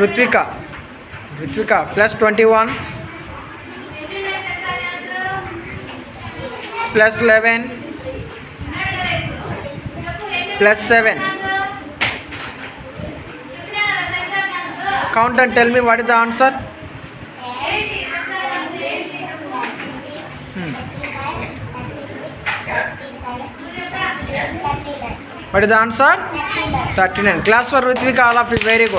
Ritvika. Ritvika plus twenty one plus eleven plus seven count and tell me what is the answer what is the answer thirty nine class for Ruthvika all of it very good